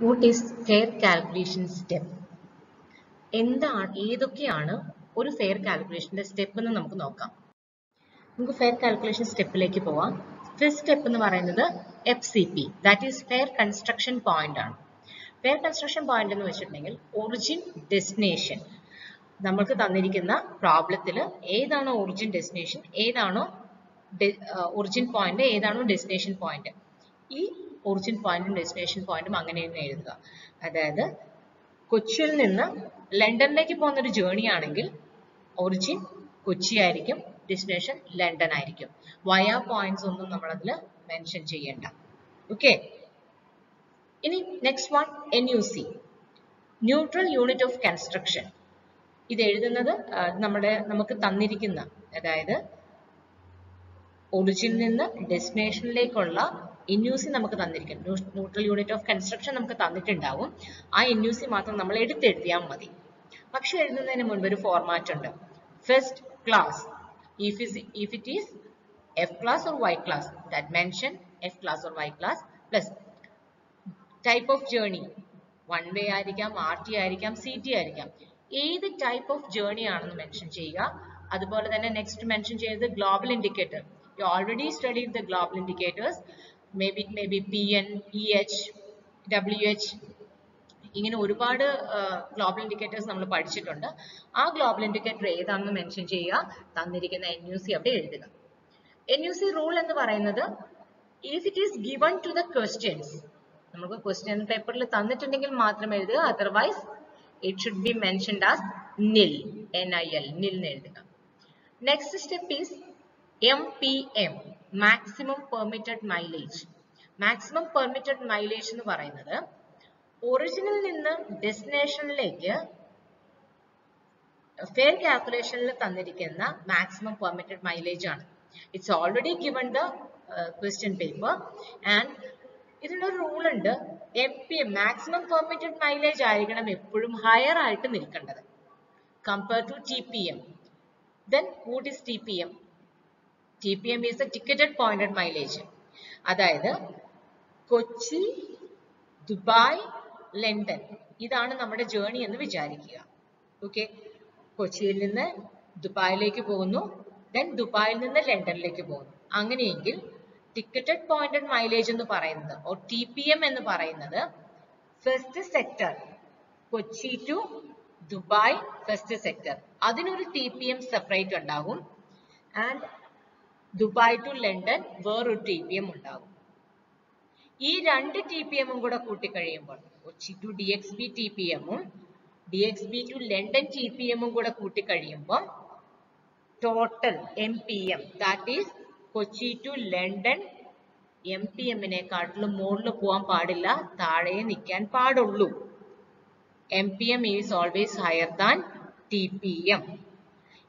What is fare calculation step എന്താണ് ഏതൊക്കെയാണ് ഒരു ഫെയർ കാൽക്കുലേഷന്റെ സ്റ്റെപ്പ് എന്ന് നമുക്ക് നോക്കാം. നമുക്ക് ഫെയർ കാൽക്കുലേഷൻ സ്റ്റെപ്പിലേക്ക് പോവാം. ഫസ്റ്റ് സ്റ്റെപ്പ് എന്ന് പറയുന്നത് F C P that is fare construction point ആണ്. ഫെയർ കൺസ്ട്രക്ഷൻ പോയിന്റ് എന്ന് വെച്ചിട്ടുണ്ടെങ്കിൽ ഒറിജിൻ ഡെസ്റ്റിനേഷൻ നമ്മൾക്ക് തന്നിരിക്കുന്ന പ്രോബ്ലത്തിൽ ഏതാണോ ഒറിജിൻ ഡെസ്റ്റിനേഷൻ ഏതാണോ ഒറിജിൻ പോയിന്റ് ഏതാണോ ഡെസ്റ്റിനേഷൻ പോയിന്റ് ഈ ഒറിജിൻ പോയിന്റും ഡെസ്റ്റിനേഷൻ പോയിന്റും അങ്ങനെ തന്നെ എഴുതുക. അതായത് കൊച്ചിയിൽ നിന്ന് ലണ്ടനിലേക്ക് പോകുന്ന ഒരു ജേണി ആണെങ്കിൽ ഒറിജിൻ കൊച്ചി ആയിരിക്കും ഡെസ്റ്റിനേഷൻ ലണ്ടൻ ആയിരിക്കും. വയ പോയിന്റ്സ് ഒന്നും നമ്മൾ അതിൽ മെൻഷൻ ചെയ്യേണ്ട. ഓക്കെ ഇനി next one N U C neutral unit of construction ഇത് എഴുതുന്നത് നമ്മുടെ നമുക്ക് തന്നിരിക്കുന്ന അതായത് ഒറിജിനിൽ നിന്ന് ഡെസ്റ്റിനേഷനിലേക്കുള്ള എൻ നമുക്ക് തന്നിരിക്കും ന്യൂട്രൽ യൂണിറ്റ് ഓഫ് കൺസ്ട്രക്ഷൻ നമുക്ക് തന്നിട്ടുണ്ടാവും. ആ എൻ മാത്രം നമ്മൾ എടുത്തെഴുതിയാൽ മതി. പക്ഷെ എഴുതുന്നതിന് മുൻപ് ഒരു ഫോർമാറ്റ് ഉണ്ട്. First class if is if it is F class or Y class that mention F class or Y class plus type of journey one way ആയിരിക്കാം ആർ ടി ആയിരിക്കാം സി ടി ആയിരിക്കാം. ഏത് ടൈപ്പ് ഓഫ് ജേർണി ആണെന്ന് mention ചെയ്യുക. അതുപോലെ തന്നെ next mention ചെയ്തത് global indicator you already study the global indicators B P N E H W H ഇങ്ങനെ ഒരുപാട് ഗ്ലോബൽ ഇൻഡിക്കേറ്റേഴ്സ് നമ്മൾ പഠിച്ചിട്ടുണ്ട്. ആ ഗ്ലോബൽ ഇൻഡിക്കേറ്റർ ഏതാണെന്ന് മെൻഷൻ ചെയ്യുക. തന്നിരിക്കുന്ന എൻ യു സി അവിടെ എഴുതുക. എൻ യു സി റൂൾ എന്ന് പറയുന്നത് if it is given to the questions നമുക്ക് ക്വസ്റ്റ്യൻ പേപ്പറിൽ തന്നിട്ടുണ്ടെങ്കിൽ മാത്രം എഴുതുക. Otherwise it should be mentioned as nil N I L nil എന്ന് എഴുതുക. Next step is M P M maximum permitted mileage maximum permitted mileage എന്ന് പറയുന്നത് ഒറിജിനിൽ നിന്ന് ഡെസ്റ്റിനേഷനിലേക്ക് ഫെയർ കാൽക്കുലേഷനിൽ തന്നിരിക്കുന്ന മാക്സിമം പെർമിറ്റഡ് മൈലേജ് ആണ്. It's already given the question paper and ഇതിനൊരു റൂൾ ഉണ്ട്. M P M maximum permitted mileage ആയിരിക്കണം എപ്പോഴും ഹയർ ആയിട്ട് നിൽക്കേണ്ടത്. Compare to T P M then what is T P M T P M is a ticketed pointed mileage അതായത് Kochi Dubai London. ഇതാണ് നമ്മുടെ journey എന്ന് വിചാരിക്കുക. ഓക്കെ കൊച്ചിയിൽ നിന്ന് ദുബായിലേക്ക് പോകുന്നു ദെൻ ദുബായിൽ നിന്ന് ലണ്ടനിലേക്ക് പോകുന്നു. അങ്ങനെയെങ്കിൽ ടിക്കറ്റഡ് പോയിന്റഡ് മൈലേജ് എന്ന് പറയുന്നത് ഓ ടി പി എം എന്ന് പറയുന്നത് first sector Kochi to Dubai first sector അതിനൊരു ടി പി എം സെപ്പറേറ്റ് ഉണ്ടാകും. ആൻഡ് ദുബായ് ടു ലണ്ടൻ വേറൊരു ടി പി എം ഉണ്ടാകും ഈ രണ്ട് ടി പി എമ്മും കൂടെ കൂട്ടിക്കഴിയുമ്പോൾ Kochi to D X B T P എമ്മും D X B to London T P എമ്മും കൂടെ കൂട്ടിക്കഴിയുമ്പോൾ total M P M that is Kochi to London M P എമ്മിനെക്കാട്ടിലും മുകളിൽ പോകാൻ പാടില്ല താഴെ നിൽക്കാൻ പാടുള്ളൂ. M P M is always higher than T P M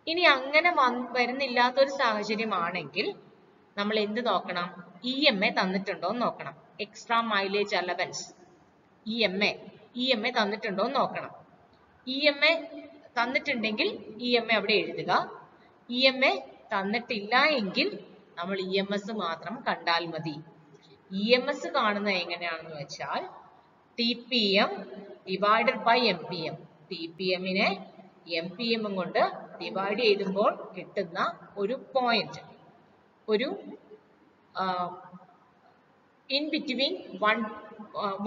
ഇനി അങ്ങനെ വരുന്നില്ലാത്തൊരു സാഹചര്യമാണെങ്കിൽ നമ്മൾ എന്ത് നോക്കണം? ഇ എം എ തന്നിട്ടുണ്ടോ എന്ന് നോക്കണം. Extra mileage allowance E M A E M A തന്നിട്ടുണ്ടോ എന്ന് നോക്കണം. ഇ എം എ തന്നിട്ടുണ്ടെങ്കിൽ ഇ എം എ അവിടെ എഴുതുക. ഇ എം എ തന്നിട്ടില്ല എങ്കിൽ നമ്മൾ ഇ എം എസ് മാത്രം കണ്ടാൽ മതി. ഇ എം എസ് കാണുന്നത് എങ്ങനെയാണെന്ന് വെച്ചാൽ T P M divided by M P M T P എമ്മിനെ എം പി എം കൊണ്ട് ഡിവൈഡ് ചെയ്യുമ്പോൾ കിട്ടുന്ന ഒരു പോയിന്റ് ഒരു in between one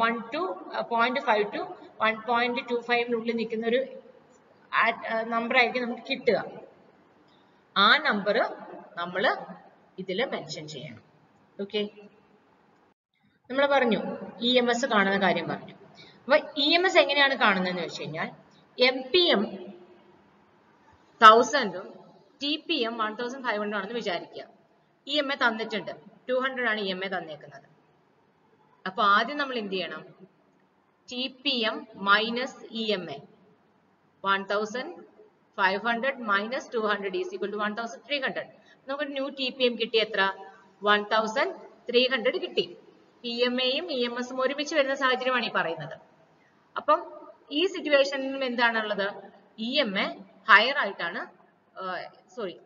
one two point five two one point two ഫൈവിനുള്ളിൽ നിൽക്കുന്ന ഒരു നമ്പർ ആയിരിക്കും നമുക്ക് കിട്ടുക. ആ നമ്പർ നമ്മൾ ഇതിൽ മെൻഷൻ ചെയ്യണം. ഓക്കെ നമ്മൾ പറഞ്ഞു ഇ എം എസ് കാണുന്ന കാര്യം പറഞ്ഞു. അപ്പൊ ഇ എം എസ് എങ്ങനെയാണ് കാണുന്നതെന്ന് വെച്ച് കഴിഞ്ഞാൽ M P M തൗസൻഡും T P M one thousand five hundred ആണെന്ന് വിചാരിക്കുക. ഇ എം എ തന്നിട്ടുണ്ട്. ടു ഹൺഡ്രഡ് ആണ് ഇ എം എ തന്നേക്കുന്നത്. അപ്പൊ ആദ്യം നമ്മൾ എന്ത് ചെയ്യണം? T P M minus E M A one thousand five hundred minus two hundred is equal to one thousand three hundred നമുക്ക് ന്യൂ ടി പി എം കിട്ടി എത്ര? വൺ തൗസൻഡ് ത്രീ ഹൺഡ്രഡ് കിട്ടി. പി എം എയും E M എസും ഒരുമിച്ച് വരുന്ന സാഹചര്യമാണ് ഈ പറയുന്നത്. അപ്പം ഈ സിറ്റുവേഷനിലും എന്താണുള്ളത്? ഇ എം എ ഹയർ ആയിട്ടാണ് സോറി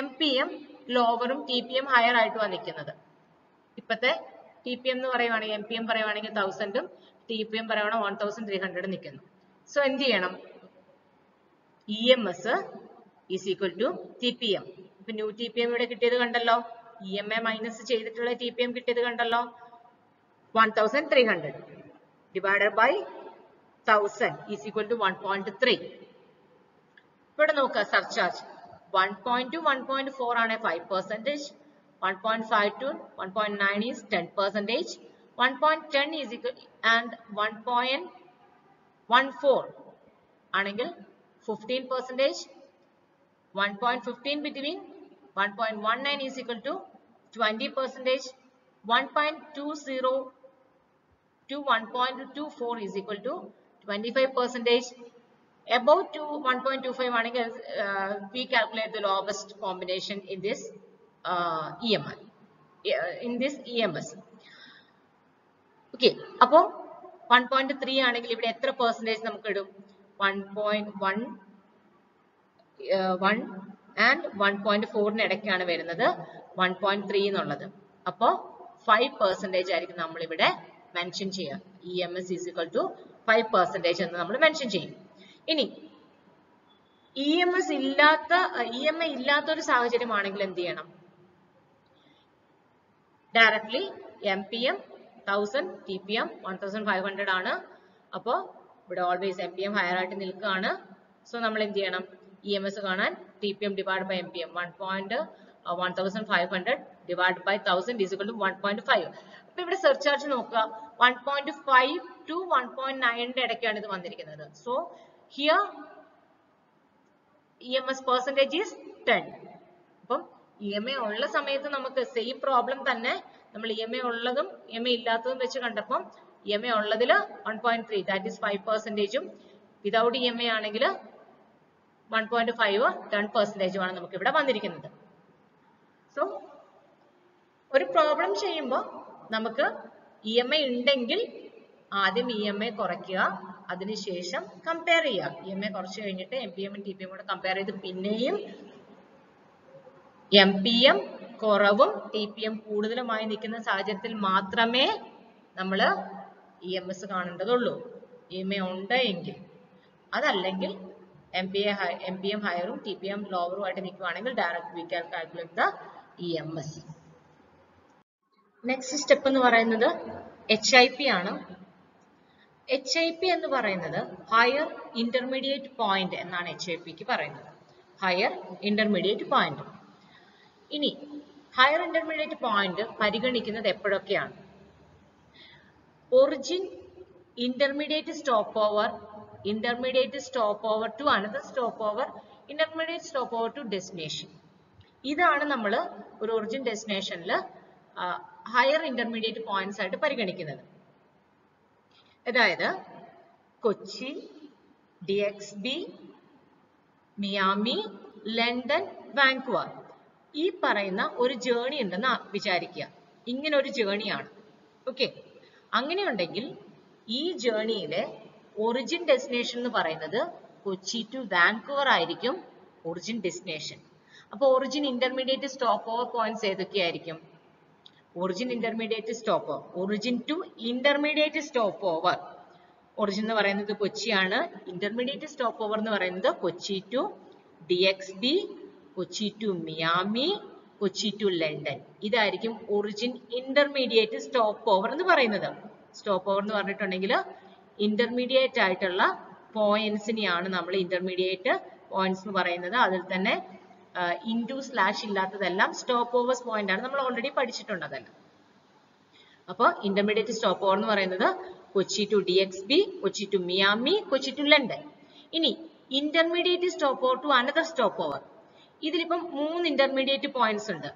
എം പി എം ലോവറും ടി പി എം ഹയർ ആയിട്ടുമാണ് നിൽക്കുന്നത് ഇപ്പത്തെ ടി പി എം എന്ന് പറയുവാണെങ്കിൽ എം പി എം പറയുവാണെങ്കിൽ തൗസൻഡും ടി പി എം പറയുവാണെങ്കിൽ വൺ തൗസൻഡ് ത്രീ ഹൺഡ്രഡ് നിൽക്കുന്നു. സോ എന്ത് ചെയ്യണം? E M S is equal to T P M ഇപ്പൊ ന്യൂ ടി പി എം ഇവിടെ കിട്ടിയത് കണ്ടല്ലോ. ഇ എം എ മൈനസ് ചെയ്തിട്ടുള്ള ടി പി എം കിട്ടിയത് കണ്ടല്ലോ. One thousand three hundred divided by thousand is equal to one point three ഇവിടെ നോക്കുക surcharge one point two one point four ആണ് five percentage one point five to one point nine is ten percentage one point ten is equal and one point one four ആണെങ്കിൽ fifteen percentage one point fifteen between one point one nine is equal to twenty percentage one point two zero to 1.24 is equal to 25 percentage. Above to 1.25 ആണെങ്കിൽ uh, we calculate the lowest combination in this uh, EMI, in this EMS. Okay, അപ്പോൾ 1.3 ആണെങ്കിൽ ഇവിടെ എത്ര percentage നമുക്ക് ഇടും? 1.1 one and one point ഇടയ്ക്കാണ് വരുന്നത് one point three എന്നുള്ളത്. അപ്പോൾ ഫൈവ് പെർസെന്റേജ് ആയിരിക്കും നമ്മളിവിടെ മെൻഷൻ ചെയ്യുക. S is equal to five percentage എന്ന് നമ്മൾ മെൻഷൻ ചെയ്യും. ഇനി ഇ എം എസ് ഇല്ലാത്ത ഇ എം ഐ ഇല്ലാത്ത ഒരു സാഹചര്യമാണെങ്കിൽ എന്ത് ചെയ്യണം? Directly M P M thousand T P M one thousand five hundred ആണ്. അപ്പോൾ ഇവിടെ always M P M higher ആയിട്ട് നിൽക്കുകയാണ്. സോ നമ്മൾ എന്ത് ചെയ്യണം? ഇ എം എസ് കാണാൻ T P M divide by M P M one point one thousand five hundred divide by thousand is equal to one point five അപ്പൊ ഇവിടെ search charge നോക്കുക one point five to one point നയന്റെ ഇടയ്ക്കാണ് ഇത് വന്നിരിക്കുന്നത്. So here E M S percentage is അപ്പം E M I ഉള്ള സമയത്ത് നമുക്ക് സെയിം പ്രോബ്ലം തന്നെ നമ്മൾ ഇ എം ഐ ഉള്ളതും ഇ എം ഐ ഇല്ലാത്തതും വെച്ച് കണ്ടപ്പം ഇ എം ഐ ഉള്ളതിൽ one point three that is five പെർസെന്റേജും without E M ആണെങ്കിൽ വൺ പോയിന്റ് ഫൈവ് പെർസെന്റേജുമാണ് നമുക്ക് ഇവിടെ വന്നിരിക്കുന്നത്. സോ ഒരു പ്രോബ്ലം ചെയ്യുമ്പോൾ നമുക്ക് ഇ എം എ ഉണ്ടെങ്കിൽ ആദ്യം ഇ എം എ കുറയ്ക്കുക. അതിനുശേഷം കമ്പയർ ചെയ്യുക ഇ എം എ കുറച്ച് കഴിഞ്ഞിട്ട് എം പി എമ്മും ടി പി എം കൂടെ കമ്പയർ ചെയ്ത് പിന്നെയും എം പി എം കുറവും ടി പി എം കൂടുതലുമായി നിൽക്കുന്ന സാഹചര്യത്തിൽ മാത്രമേ നമ്മൾ ഇ എം എസ് കാണേണ്ടതുള്ളൂ. ഇ എം എ ഉണ്ട് എങ്കിൽ അതല്ലെങ്കിൽ M P A M P M ഹയറും T P M ലോവറും ആയിട്ട് നിൽക്കുകയാണെങ്കിൽ direct we can calculate the E M S next step എന്ന് പറയുന്നത് എച്ച് ഐ പി ആണ്. എച്ച് ഐ പി എന്ന് പറയുന്നത് ഹയർ ഇന്റർമീഡിയറ്റ് പോയിന്റ് എന്നാണ് എച്ച് ഐ പിക്ക് പറയുന്നത്. ഹയർ ഇന്റർമീഡിയറ്റ് പോയിന്റ് ഇനി ഹയർ ഇന്റർമീഡിയറ്റ് പോയിന്റ് പരിഗണിക്കുന്നത് എപ്പോഴൊക്കെയാണ്? Origin intermediate stop over intermediate stop over to another stop over intermediate stop over to destination ഇതാണ് നമ്മൾ ഒരു ഒറിജിൻ ഡെസ്റ്റിനേഷനിൽ ഹയർ ഇന്റർമീഡിയറ്റ് പോയിന്റ്സ് ആയിട്ട് പരിഗണിക്കുന്നത്. അതായത് Kochi D X B Miami London Vancouver ഈ പറയുന്ന ഒരു ജേണി ഉണ്ടെന്ന് വിചാരിക്കുക. ഇങ്ങനെ ഒരു ജേണിയാണ്. ഓക്കെ. അങ്ങനെയുണ്ടെങ്കിൽ ഈ ജേണിയിലെ ഒറിജിൻ ഡെസ്റ്റിനേഷൻ എന്ന് പറയുന്നത് കൊച്ചി ടു വാൻകൂവർ ആയിരിക്കും ഒറിജിൻ ഡെസ്റ്റിനേഷൻ അപ്പോൾ origin intermediate stop over points ഏതൊക്കെയായിരിക്കും? Intermediate stopover origin to intermediate stopover origin എന്ന് പറയുന്നത് കൊച്ചിയാണ്. ഇന്റർമീഡിയറ്റ് സ്റ്റോപ്പ് ഓവർ എന്ന് പറയുന്നത് Kochi X B Kochi to Miami Kochi to London. ഇതായിരിക്കും ഒറിജിൻ ഇന്റർമീഡിയറ്റ് സ്റ്റോപ്പ് ഓവർ എന്ന് പറയുന്നത്. സ്റ്റോപ്പ് ഓവർ എന്ന് പറഞ്ഞിട്ടുണ്ടെങ്കിൽ ഇന്റർമീഡിയറ്റ് ആയിട്ടുള്ള പോയിന്റ്സിനെയാണ് നമ്മൾ ഇന്റർമീഡിയറ്റ് പോയിന്റ്സ് എന്ന് പറയുന്നത്. അതിൽ തന്നെ ഇന്റു സ്ലാഷ് ഇല്ലാത്തതെല്ലാം സ്റ്റോപ്പ് ഓവേഴ്സ് പോയിന്റ് ആണ്. നമ്മൾ ഓൾറെഡി പഠിച്ചിട്ടുണ്ട് അതെല്ലാം. അപ്പോൾ ഇന്റർമീഡിയറ്റ് സ്റ്റോപ്പ് ഓവർ എന്ന് പറയുന്നത് Kochi to D X B Kochi to Miami Kochi to London ഇനി intermediate stopover to another stopover ഇതിലിപ്പം മൂന്ന് ഇന്റർമീഡിയറ്റ് പോയിന്റ്സ് ഉണ്ട്.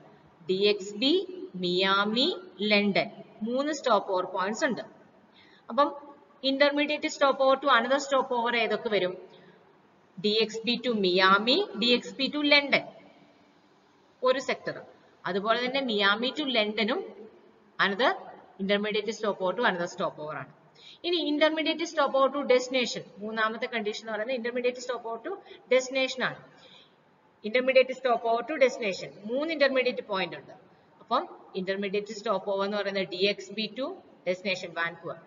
D X B Miami London മൂന്ന് സ്റ്റോപ്പ് ഓവർ പോയിന്റ്സ് ഉണ്ട്. അപ്പം intermediate stopover to another stopover ഏതൊക്കെ വരും? D to Miami, to to London. ഒരു sector അതുപോലെ തന്നെ Miami to ലണ്ടനും another intermediate stopover to another stopover ആണ്. ഇനി intermediate stop over to destination മൂന്നാമത്തെ കണ്ടീഷൻ എന്ന് പറയുന്നത് intermediate stop over to destination ആണ്. Intermediate stop over to destination മൂന്ന് ഇന്റർമീഡിയറ്റ് പോയിന്റ് ഉണ്ട്. അപ്പം ഇന്റർമീഡിയറ്റ് സ്റ്റോപ്പ് ഓവർ എന്ന് പറയുന്നത് D X B to destination Vancouver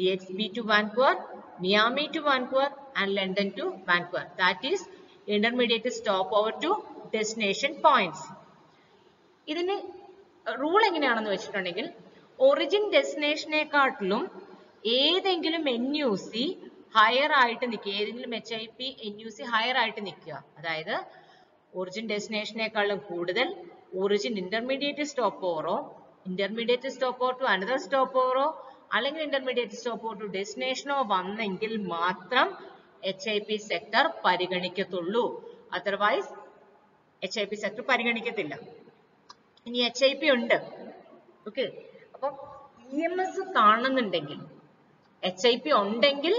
D to Vancouver, Miami to Vancouver and London to Vancouver. That is intermediate stopover to destination points ഇതിന് rule എങ്ങനെയാണെന്ന് വെച്ചിട്ടുണ്ടെങ്കിൽ origin ഡെസ്റ്റിനേഷനെക്കാട്ടിലും ഏതെങ്കിലും N U C higher ആയിട്ട് നിൽക്കുക. ഏതെങ്കിലും H I P N U C higher ആയിട്ട് നിൽക്കുക. അതായത് ഒറിജിൻ ഡെസ്റ്റിനേഷനേക്കാളും കൂടുതൽ ഒറിജിൻ ഇന്റർമീഡിയറ്റ് സ്റ്റോപ്പ് ഓവറോ intermediate stop over to another stop ഓവറോ അല്ലെങ്കിൽ ഇന്റർമീഡിയറ്റ് സ്റ്റോപ്പ് ഓവർ ടു ഡെസ്റ്റിനേഷനോ വന്നെങ്കിൽ മാത്രം H I P sector പരിഗണിക്കത്തുള്ളൂ. Otherwise H I P sector പരിഗണിക്കത്തില്ല. ഇനി എച്ച് ഐ പി ഉണ്ട്. ഓക്കെ അപ്പം ഇ എം എസ് കാണുന്നുണ്ടെങ്കിൽ എച്ച് ഐ പി ഉണ്ടെങ്കിൽ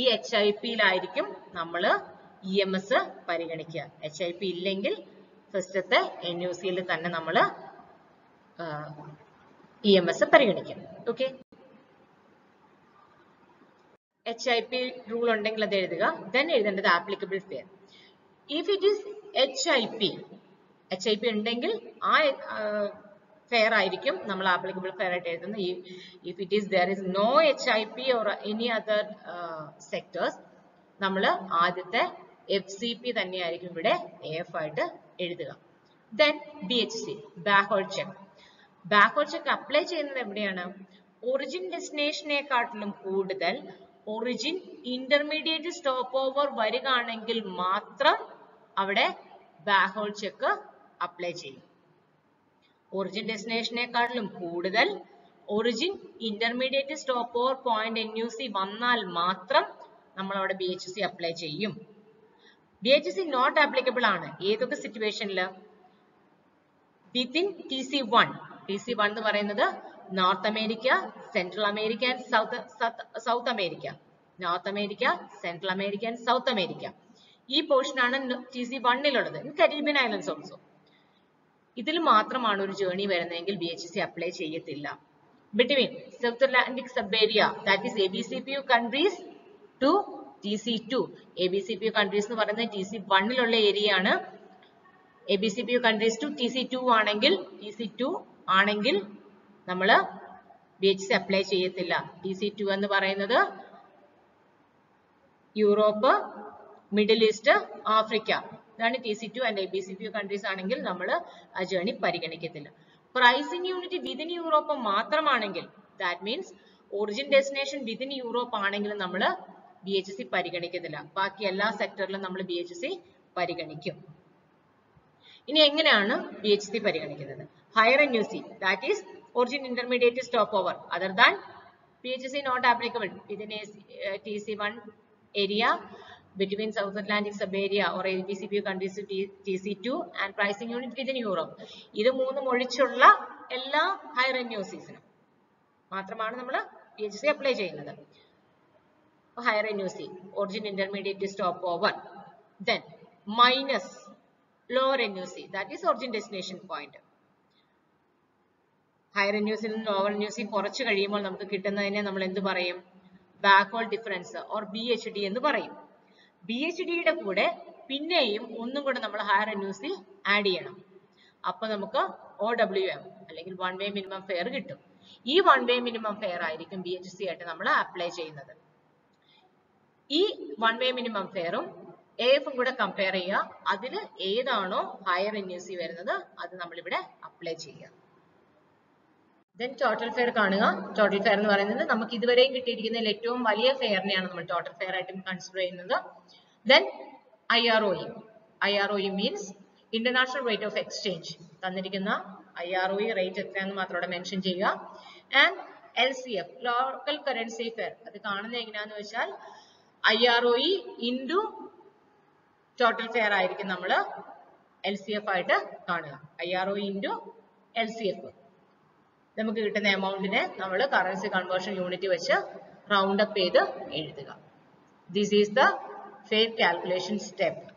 ഈ എച്ച് ഐ പിയിലായിരിക്കും നമ്മൾ ഇ എം എസ് പരിഗണിക്കുക. എച്ച് ഐ പി ഇല്ലെങ്കിൽ ഫസ്റ്റത്തെ എൻ യു സിയിൽ തന്നെ നമ്മൾ ഇ എം എസ് പരിഗണിക്കും. Okay H I P rule ഉണ്ടെങ്കിൽ അത് എഴുതുക. ദെൻ എഴുതേണ്ടത് applicable fare if it is H I P H I P ഉണ്ടെങ്കിൽ ആ ഫെയർ ആയിരിക്കും നമ്മൾ ആപ്ലിക്കബിൾ ഫെയർ ആയിട്ട് എഴുതുന്നത് if it is there is no H I P or any other sectors നമ്മൾ ആദ്യത്തെ എഫ് സി പി തന്നെയായിരിക്കും ഇവിടെ എഫ് ആയിട്ട് എഴുതുക. Then B H C backward check backward check apply ചെയ്യുന്നത് എവിടെയാണ്? ഒറിജിൻ ഡെസ്റ്റിനേഷനെക്കാട്ടിലും കൂടുതൽ ഒറിജിൻ ഇന്റർമീഡിയറ്റ് സ്റ്റോപ്പ് ഓവർ വരികയാണെങ്കിൽ മാത്രം അവിടെ ബാക്ക് ഹോൾ ചെക്ക് അപ്ലൈ ചെയ്യും. ഒറിജിൻ ഡെസ്റ്റിനേഷനെക്കാട്ടിലും കൂടുതൽ origin intermediate stopover point N U C വന്നാൽ മാത്രം നമ്മൾ അവിടെ ബി എച്ച് സി അപ്ലൈ ചെയ്യും. B H C not applicable ആണ്. ഏതൊക്കെ സിറ്റുവേഷനിൽ within T C one T C one എന്ന് പറയുന്നത് North America Central America and South South America North America Central America and South America ഈ portion ആണ് T C വണ്ണിലുള്ളത് Caribbean islands also ഇതിൽ മാത്രമാണ് ഒരു ജേർണി വരുന്നതെങ്കിൽ ബി എച്ച് സി അപ്ലൈ ചെയ്യത്തില്ല. Between South Atlantic sub area that is A B C P U countries to T C two A B C P U countries എന്ന് പറയുന്നത് T C വണ്ണിലുള്ള area ആണ്. A B C P U countries to T C two ആണെങ്കിൽ T C two ആണെങ്കിൽ നമ്മൾ B H C apply ചെയ്യത്തില്ല. D C two എന്ന് പറയുന്നത് യൂറോപ്പ് മിഡിൽ ഈസ്റ്റ് ആഫ്രിക്ക. ഇതാണ് T C two and A B C two countries ആണെങ്കിൽ നമ്മൾ ആ ജേണി പരിഗണിക്കത്തില്ല. പ്രൈസിംഗ് യൂണിറ്റ് വിതിൻ യൂറോപ്പ് മാത്രമാണെങ്കിൽ that means origin destination within Europe ആണെങ്കിൽ നമ്മൾ ബി എച്ച് സി പരിഗണിക്കത്തില്ല. ബാക്കി എല്ലാ സെക്ടറിലും നമ്മൾ ബി എച്ച് സി പരിഗണിക്കും. ഇനി എങ്ങനെയാണ് ബി എച്ച് സി പരിഗണിക്കുന്നത്? Higher N U C that is over other than B H C not applicable within T C one area between South Atlantic sub-area or ABCP countries to TC2 and pricing unit within Europe. ഇത് മൂന്നും ഒഴിച്ചുള്ള എല്ലാ higher U മാത്രമാണ് നമ്മൾ P H C apply ചെയ്യുന്നത്. Higher N C origin intermediate stopover then minus lower N C that is origin destination point higher ന്യൂസിൽ നിന്ന് lower ന്യൂസിൽ കുറച്ച് കഴിയുമ്പോൾ നമുക്ക് കിട്ടുന്നതിനെ നമ്മൾ എന്ത് പറയും? Backward difference or B H D എന്ന് പറയും. ബി എച്ച് ഡിയുടെ കൂടെ പിന്നെയും ഒന്നും കൂടെ നമ്മൾ ഹയർ ന്യൂസിൽ ആഡ് ചെയ്യണം. അപ്പൊ നമുക്ക് ഒ ഡബ്ല്യു എം അല്ലെങ്കിൽ വൺ വേ മിനിമം ഫെയർ കിട്ടും. ഈ വൺ വേ മിനിമം ഫെയർ ആയിരിക്കും ബി എച്ച് സി ആയിട്ട് നമ്മൾ അപ്ലൈ ചെയ്യുന്നത്. ഈ വൺ വേ മിനിമം ഫെയറും എ എഫും കൂടെ കമ്പയർ ചെയ്യുക. അതിൽ ഏതാണോ ഹയർ എൻ വരുന്നത് അത് നമ്മളിവിടെ അപ്ലൈ ചെയ്യുക. ദെൻ ടോട്ടൽ ഫെയർ കാണുക. ടോട്ടൽ ഫെയർ എന്ന് പറയുന്നത് നമുക്ക് ഇതുവരെയും കിട്ടിയിരിക്കുന്നതിൽ ഏറ്റവും വലിയ ഫെയറിനെയാണ് നമ്മൾ ടോട്ടൽ ഫെയർ ആയിട്ട് കൺസിഡർ ചെയ്യുന്നത്. Then I R O I R O means international rate of exchange തന്നിരിക്കുന്ന ഐ ആർ ഒ റേറ്റ് എത്രയാണെന്ന് മാത്രം ഇവിടെ മെൻഷൻ ചെയ്യുക. And L C F local currency fare അത് കാണുന്നത് എങ്ങനെയാന്ന് വെച്ചാൽ I R O into total fare ആയിരിക്കും നമ്മൾ എൽ സി എഫ് ആയിട്ട് കാണുക. I R O into L C F നമുക്ക് കിട്ടുന്ന എമൗണ്ടിനെ നമ്മൾ കറൻസി കൺവേർഷൻ യൂണിറ്റ് വെച്ച് റൗണ്ട് അപ്പ് ചെയ്ത് എഴുതുക. This is the fare calculation step